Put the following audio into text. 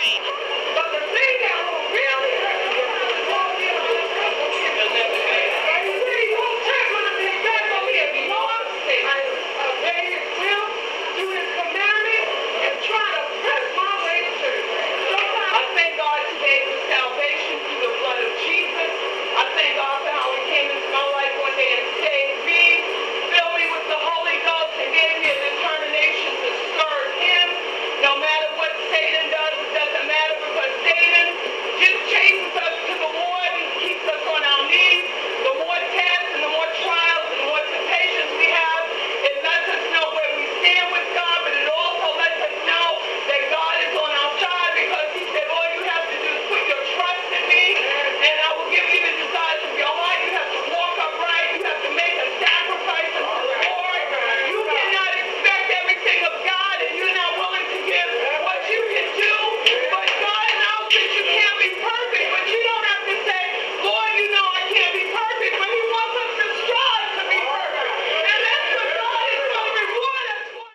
But the thing that will really hurt